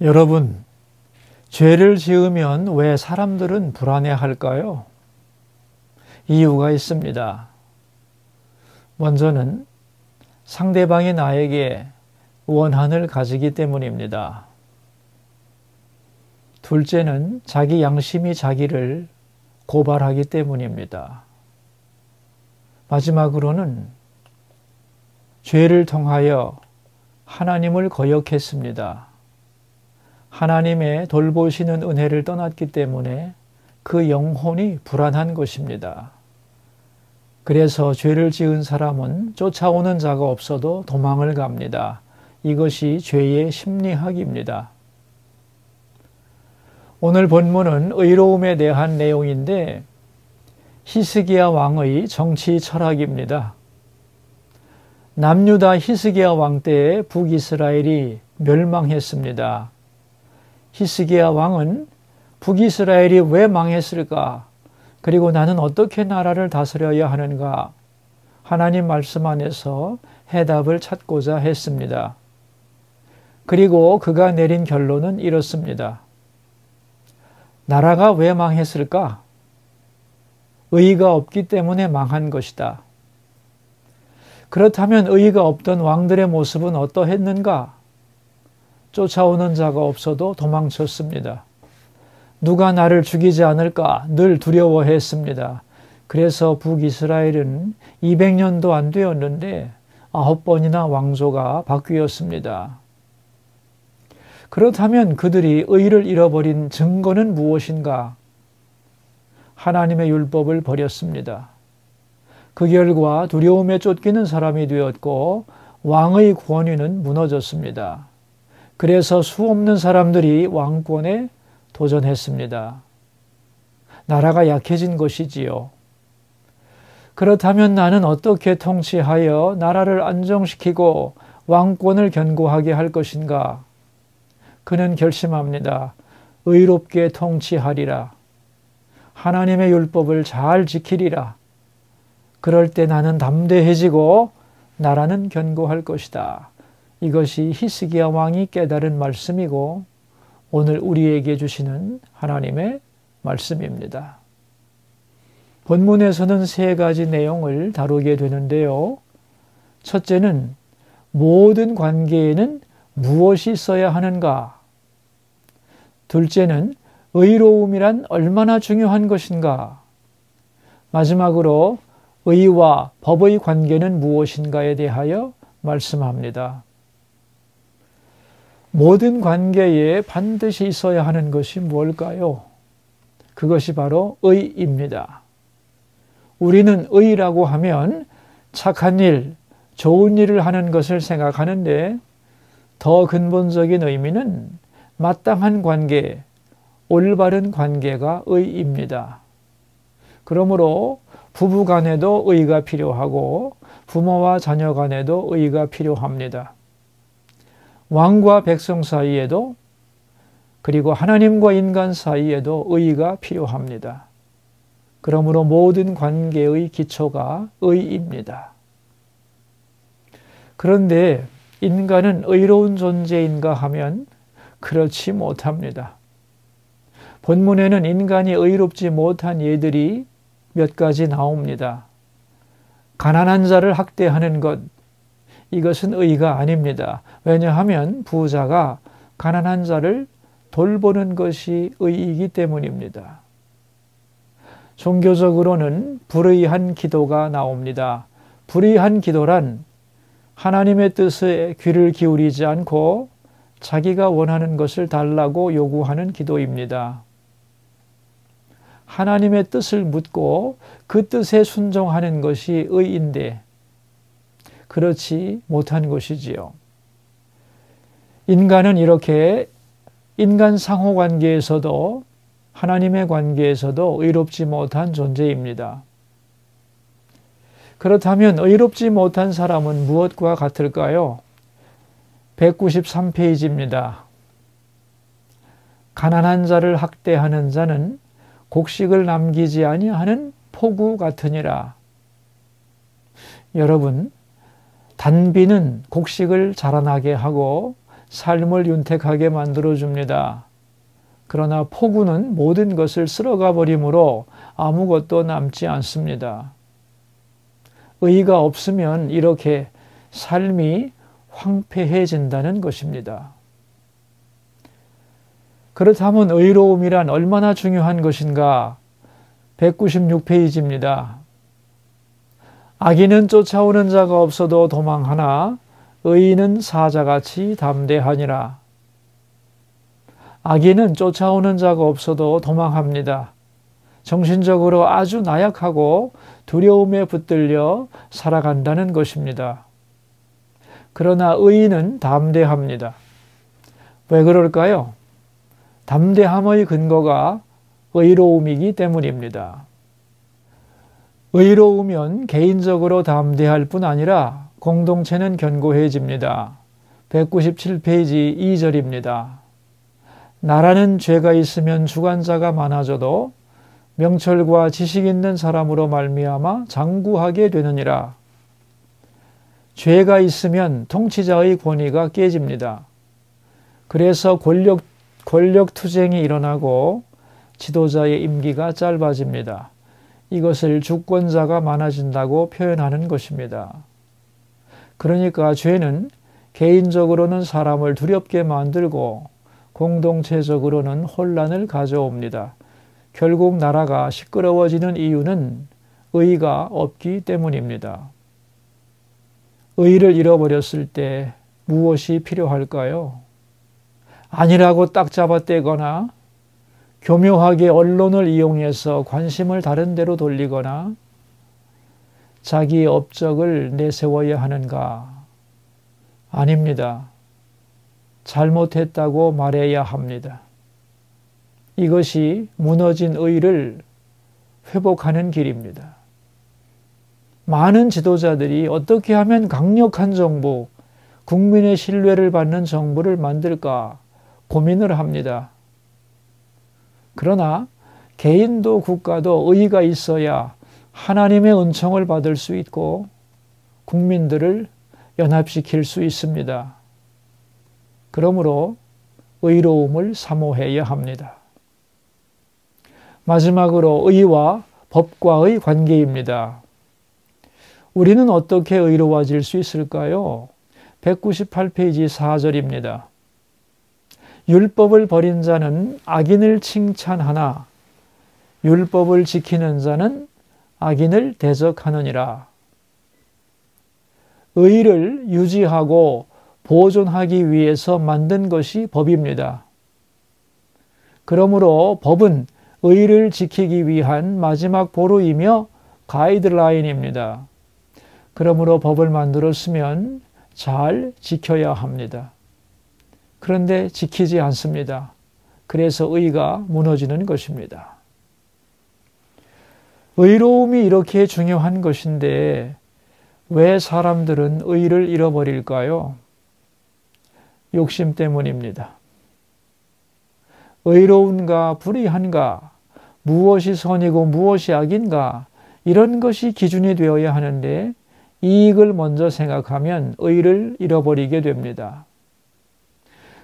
여러분, 죄를 지으면 왜 사람들은 불안해 할까요? 이유가 있습니다. 먼저는 상대방이 나에게 원한을 가지기 때문입니다. 둘째는 자기 양심이 자기를 고발하기 때문입니다. 마지막으로는 죄를 통하여 하나님을 거역했습니다. 하나님의 돌보시는 은혜를 떠났기 때문에 그 영혼이 불안한 것입니다. 그래서 죄를 지은 사람은 쫓아오는 자가 없어도 도망을 갑니다. 이것이 죄의 심리학입니다. 오늘 본문은 의로움에 대한 내용인데 히스기야 왕의 정치 철학입니다. 남유다 히스기야 왕 때에 북이스라엘이 멸망했습니다. 히스기야 왕은 북이스라엘이 왜 망했을까? 그리고 나는 어떻게 나라를 다스려야 하는가? 하나님 말씀 안에서 해답을 찾고자 했습니다. 그리고 그가 내린 결론은 이렇습니다. 나라가 왜 망했을까? 의의가 없기 때문에 망한 것이다. 그렇다면 의의가 없던 왕들의 모습은 어떠했는가? 쫓아오는 자가 없어도 도망쳤습니다. 누가 나를 죽이지 않을까 늘 두려워했습니다. 그래서 북이스라엘은 200년도 안 되었는데 아홉 번이나 왕조가 바뀌었습니다. 그렇다면 그들이 의를 잃어버린 증거는 무엇인가? 하나님의 율법을 버렸습니다. 그 결과 두려움에 쫓기는 사람이 되었고 왕의 권위는 무너졌습니다. 그래서 수없는 사람들이 왕권에 도전했습니다. 나라가 약해진 것이지요. 그렇다면 나는 어떻게 통치하여 나라를 안정시키고 왕권을 견고하게 할 것인가? 그는 결심합니다. 의롭게 통치하리라. 하나님의 율법을 잘 지키리라. 그럴 때 나는 담대해지고 나라는 견고할 것이다. 이것이 히스기야 왕이 깨달은 말씀이고 오늘 우리에게 주시는 하나님의 말씀입니다. 본문에서는 세 가지 내용을 다루게 되는데요. 첫째는 모든 관계에는 무엇이 있어야 하는가? 둘째는 의로움이란 얼마나 중요한 것인가? 마지막으로 의와 법의 관계는 무엇인가에 대하여 말씀합니다. 모든 관계에 반드시 있어야 하는 것이 무엇일까요? 그것이 바로 의입니다. 우리는 의라고 하면 착한 일, 좋은 일을 하는 것을 생각하는데 더 근본적인 의미는 마땅한 관계, 올바른 관계가 의입니다. 그러므로 부부 간에도 의가 필요하고 부모와 자녀 간에도 의가 필요합니다. 왕과 백성 사이에도 그리고 하나님과 인간 사이에도 의가 필요합니다. 그러므로 모든 관계의 기초가 의입니다. 그런데 인간은 의로운 존재인가 하면 그렇지 못합니다. 본문에는 인간이 의롭지 못한 예들이 몇 가지 나옵니다. 가난한 자를 학대하는 것, 이것은 의가 아닙니다. 왜냐하면 부자가 가난한 자를 돌보는 것이 의이기 때문입니다. 종교적으로는 불의한 기도가 나옵니다. 불의한 기도란 하나님의 뜻에 귀를 기울이지 않고 자기가 원하는 것을 달라고 요구하는 기도입니다. 하나님의 뜻을 묻고 그 뜻에 순종하는 것이 의인데 그렇지 못한 것이지요. 인간은 이렇게 인간 상호 관계에서도 하나님의 관계에서도 의롭지 못한 존재입니다. 그렇다면 의롭지 못한 사람은 무엇과 같을까요? 193페이지입니다. 가난한 자를 학대하는 자는 곡식을 남기지 아니하는 폭우 같으니라. 여러분, 단비는 곡식을 자라나게 하고 삶을 윤택하게 만들어줍니다. 그러나 폭우는 모든 것을 쓸어가 버리므로 아무것도 남지 않습니다. 의가 없으면 이렇게 삶이 황폐해진다는 것입니다. 그렇다면 의로움이란 얼마나 중요한 것인가? 196페이지입니다. 악인은 쫓아오는 자가 없어도 도망하나 의인은 사자같이 담대하니라. 악인은 쫓아오는 자가 없어도 도망합니다. 정신적으로 아주 나약하고 두려움에 붙들려 살아간다는 것입니다. 그러나 의인은 담대합니다. 왜 그럴까요? 담대함의 근거가 의로움이기 때문입니다. 의로우면 개인적으로 담대할 뿐 아니라 공동체는 견고해집니다. 197페이지 2절입니다. 나라는 죄가 있으면 주관자가 많아져도 명철과 지식 있는 사람으로 말미암아 장구하게 되느니라. 죄가 있으면 통치자의 권위가 깨집니다. 그래서 권력 권력 투쟁이 일어나고 지도자의 임기가 짧아집니다. 이것을 주권자가 많아진다고 표현하는 것입니다. 그러니까 죄는 개인적으로는 사람을 두렵게 만들고 공동체적으로는 혼란을 가져옵니다. 결국 나라가 시끄러워지는 이유는 의가 없기 때문입니다. 의를 잃어버렸을 때 무엇이 필요할까요? 아니라고 딱 잡아떼거나 교묘하게 언론을 이용해서 관심을 다른 데로 돌리거나 자기의 업적을 내세워야 하는가? 아닙니다. 잘못했다고 말해야 합니다. 이것이 무너진 의를 회복하는 길입니다. 많은 지도자들이 어떻게 하면 강력한 정부, 국민의 신뢰를 받는 정부를 만들까 고민을 합니다. 그러나 개인도 국가도 의가 있어야 하나님의 은총을 받을 수 있고 국민들을 연합시킬 수 있습니다. 그러므로 의로움을 사모해야 합니다. 마지막으로 의와 법과의 관계입니다. 우리는 어떻게 의로워질 수 있을까요? 198페이지 4절입니다. 율법을 버린 자는 악인을 칭찬하나 율법을 지키는 자는 악인을 대적하느니라. 의를 유지하고 보존하기 위해서 만든 것이 법입니다. 그러므로 법은 의를 지키기 위한 마지막 보루이며 가이드라인입니다. 그러므로 법을 만들었으면 잘 지켜야 합니다. 그런데 지키지 않습니다. 그래서 의가 무너지는 것입니다. 의로움이 이렇게 중요한 것인데 왜 사람들은 의를 잃어버릴까요? 욕심 때문입니다. 의로운가 불의한가 무엇이 선이고 무엇이 악인가 이런 것이 기준이 되어야 하는데 이익을 먼저 생각하면 의를 잃어버리게 됩니다.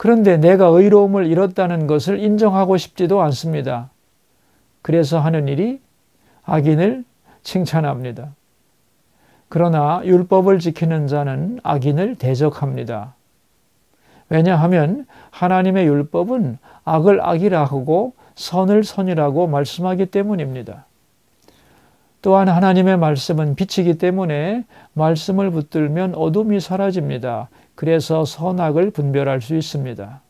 그런데 내가 의로움을 잃었다는 것을 인정하고 싶지도 않습니다. 그래서 하는 일이 악인을 칭찬합니다. 그러나 율법을 지키는 자는 악인을 대적합니다. 왜냐하면 하나님의 율법은 악을 악이라 하고 선을 선이라고 말씀하기 때문입니다. 또한 하나님의 말씀은 빛이기 때문에 말씀을 붙들면 어둠이 사라집니다. 그래서 선악을 분별할 수 있습니다.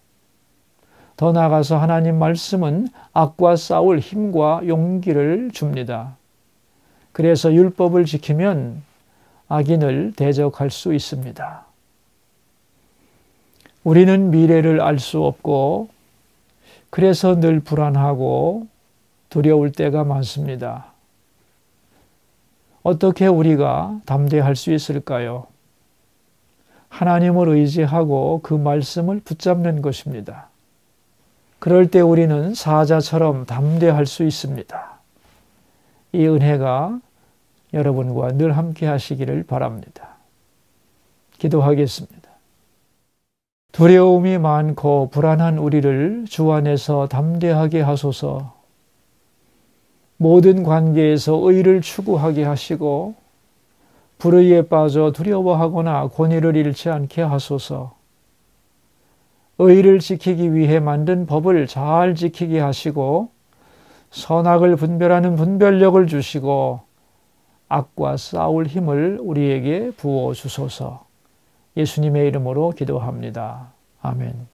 더 나아가서 하나님 말씀은 악과 싸울 힘과 용기를 줍니다. 그래서 율법을 지키면 악인을 대적할 수 있습니다. 우리는 미래를 알 수 없고 그래서 늘 불안하고 두려울 때가 많습니다. 어떻게 우리가 담대할 수 있을까요? 하나님을 의지하고 그 말씀을 붙잡는 것입니다. 그럴 때 우리는 사자처럼 담대할 수 있습니다. 이 은혜가 여러분과 늘 함께 하시기를 바랍니다. 기도하겠습니다. 두려움이 많고 불안한 우리를 주 안에서 담대하게 하소서. 모든 관계에서 의를 추구하게 하시고 불의에 빠져 두려워하거나 권위를 잃지 않게 하소서. 의를 지키기 위해 만든 법을 잘 지키게 하시고 선악을 분별하는 분별력을 주시고 악과 싸울 힘을 우리에게 부어 주소서. 예수님의 이름으로 기도합니다. 아멘.